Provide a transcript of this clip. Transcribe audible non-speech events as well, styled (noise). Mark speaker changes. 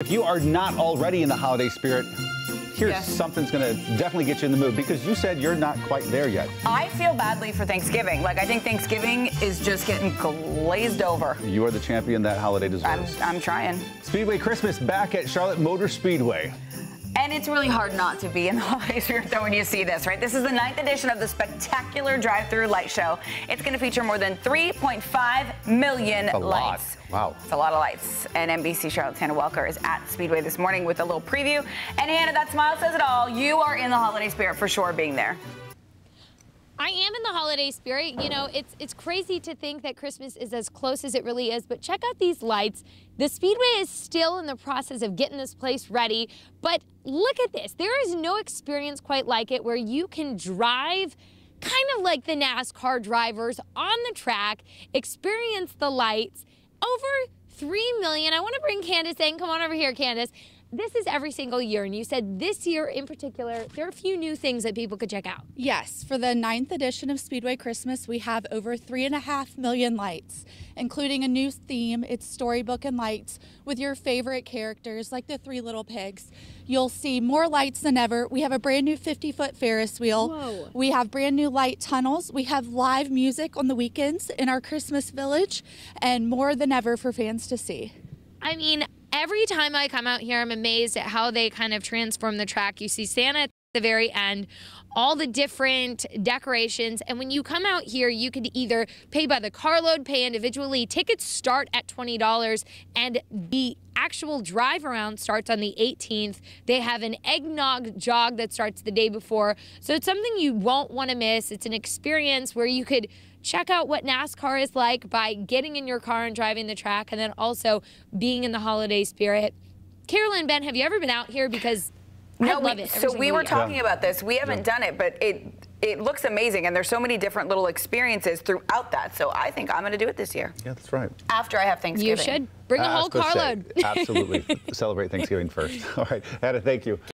Speaker 1: If you are not already in the holiday spirit, here's
Speaker 2: Yes.
Speaker 1: something's going to definitely get you in the mood because you said you're not quite there yet.
Speaker 2: I feel badly for Thanksgiving. Like I think Thanksgiving is just getting glazed over.
Speaker 1: You are the champion that holiday
Speaker 2: I'm,
Speaker 1: deserves.
Speaker 2: I'm trying.
Speaker 1: Speedway Christmas back at Charlotte Motor Speedway.
Speaker 2: And it's really hard not to be in the holiday spirit though when you see this, right? This is the ninth edition of the spectacular drive-through light show. It's going to feature more than 3.5 million
Speaker 1: A lot.
Speaker 2: lights.
Speaker 1: Wow.
Speaker 2: It's a lot of lights. And NBC Charlotte's Hannah Welker is at Speedway this morning with a little preview. And Hannah, that smile says it all. You are in the holiday spirit for sure being there.
Speaker 3: I am in the holiday spirit. You know, it's it's crazy to think that Christmas is as close as it really is, but check out these lights. The Speedway is still in the process of getting this place ready, but look at this. There is no experience quite like it where you can drive kind of like the NASCAR drivers on the track, experience the lights. Over 3 million. I want to bring Candace in. Come on over here, Candace. This is every single year, and you said this year in particular, there are a few new things that people could check out.
Speaker 4: Yes, for the ninth edition of Speedway Christmas, we have over three and a half million lights, including a new theme. It's storybook and lights with your favorite characters, like the three little pigs. You'll see more lights than ever. We have a brand new 50 foot Ferris wheel.
Speaker 3: Whoa.
Speaker 4: We have brand new light tunnels. We have live music on the weekends in our Christmas village, and more than ever for fans to see.
Speaker 3: I mean, every time I come out here, I'm amazed at how they kind of transform the track. You see Santa at the very end, all the different decorations. And when you come out here, you could either pay by the carload, pay individually. Tickets start at $20, and the actual drive around starts on the 18th. They have an eggnog jog that starts the day before. So it's something you won't want to miss. It's an experience where you could check out what NASCAR is like by getting in your car and driving the track, and then also being in the holiday spirit. Carolyn, Ben, have you ever been out here? Because I love
Speaker 2: we,
Speaker 3: it.
Speaker 2: so we were
Speaker 3: year.
Speaker 2: talking about this. We haven't done it, but it it looks amazing, and there's so many different little experiences throughout that. So I think I'm going to do it this year
Speaker 1: Yeah, that's right.
Speaker 2: after I have Thanksgiving.
Speaker 3: You
Speaker 2: Thanksgiving.
Speaker 3: should bring a
Speaker 1: I was
Speaker 3: whole
Speaker 1: gonna say,
Speaker 3: carload. (laughs)
Speaker 1: absolutely. Celebrate Thanksgiving first. (laughs) All right, Hannah, thank you.